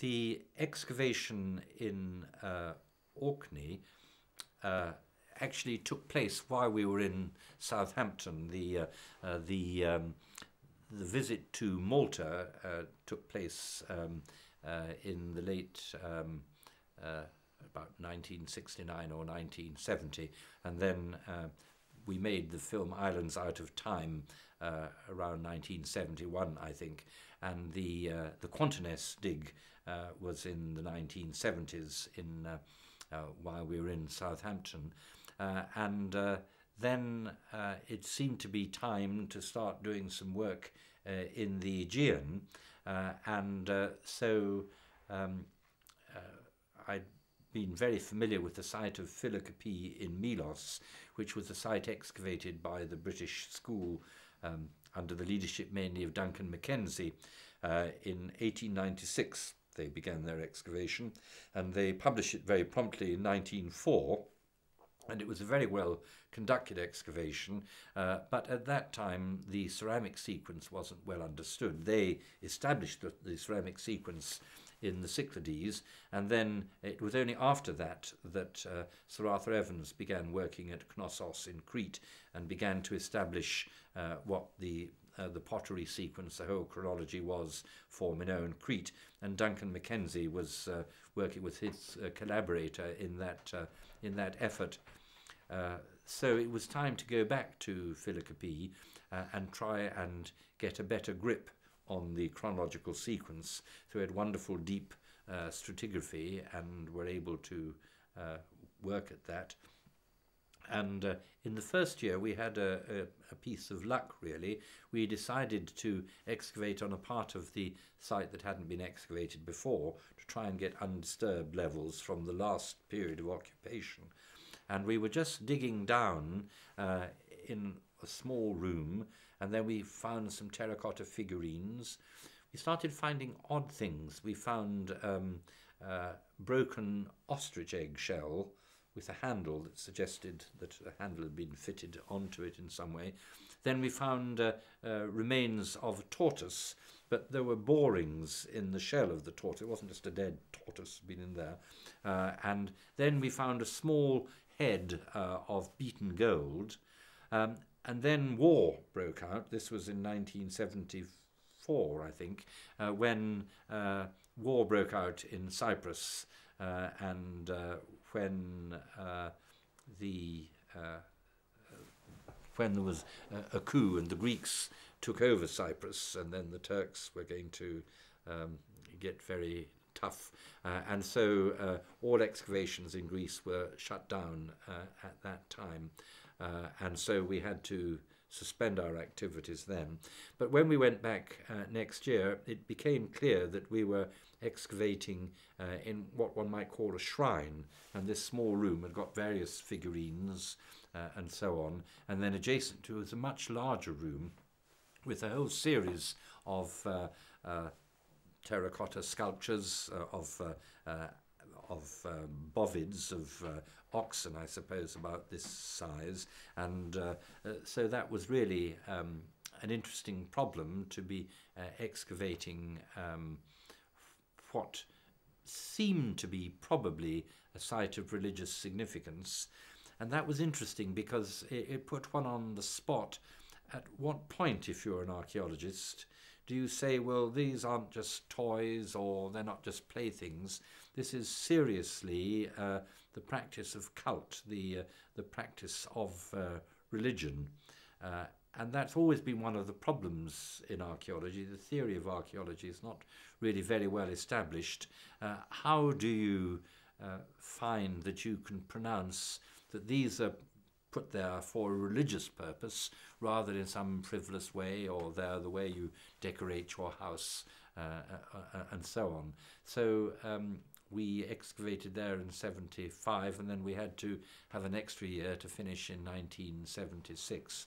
the excavation in uh, Orkney uh, actually took place while we were in Southampton. The uh, uh, the um, the visit to Malta uh, took place um, uh, in the late um, uh, about 1969 or 1970, and then uh, we made the film Islands Out of Time uh, around 1971, I think, and the uh, the Quanterness dig uh, was in the 1970s in uh, uh, while we were in Southampton, uh, and then it seemed to be time to start doing some work in the Aegean, and so um, I'd been very familiar with the site of Philocopi in Milos, which was a site excavated by the British school um, under the leadership mainly of Duncan Mackenzie. Uh, in 1896, they began their excavation and they published it very promptly in 1904. And it was a very well conducted excavation, uh, but at that time the ceramic sequence wasn't well understood. They established the, the ceramic sequence in the Cyclades, and then it was only after that that uh, Sir Arthur Evans began working at Knossos in Crete and began to establish uh, what the uh, the pottery sequence, the whole chronology was for Minoan Crete, and Duncan Mackenzie was uh, working with his uh, collaborator in that uh, in that effort. Uh, so it was time to go back to Philocope uh, and try and get a better grip on the chronological sequence. So we had wonderful deep uh, stratigraphy and were able to uh, work at that. And uh, in the first year, we had a, a, a, piece of luck, really. We decided to excavate on a part of the site that hadn't been excavated before to try and get undisturbed levels from the last period of occupation and we were just digging down uh, in a small room, and then we found some terracotta figurines. We started finding odd things. We found um, broken ostrich egg shell with a handle that suggested that a handle had been fitted onto it in some way. Then we found uh, uh, remains of a tortoise, but there were borings in the shell of the tortoise. It wasn't just a dead tortoise been in there. Uh, and then we found a small head uh, of beaten gold. Um, and then war broke out. This was in 1974, I think, uh, when uh, war broke out in Cyprus uh, and uh, when uh, the when there was a, a, coup and the Greeks took over Cyprus, and then the Turks were going to um, get very tough. Uh, and so uh, all excavations in Greece were shut down uh, at that time. Uh, and so we had to suspend our activities then. But when we went back uh, next year, it became clear that we were excavating uh, in what one might call a shrine. And this small room had got various figurines uh, and so on. And then adjacent to it was a much larger room with a whole series of uh, uh, terracotta sculptures uh, of uh, uh, of um, bovids of uh, oxen, I suppose, about this size, and uh, uh, so that was really um, an interesting problem to be uh, excavating um, what seemed to be probably a site of religious significance, and that was interesting because it, it put one on the spot. At what point, if you're an archaeologist, do you say, well, these aren't just toys or they're not just playthings? This is seriously uh, the practice of cult, the, uh, the practice of uh, religion. Uh, and that's always been one of the problems in archaeology. The theory of archaeology is not really very well established. Uh, how do you uh, find that you can pronounce that these are put there for a religious purpose rather than some frivolous way or they're the way you decorate your house uh, uh, uh, and so on. So um, we excavated there in 75 and then we had to have an extra year to finish in 1976.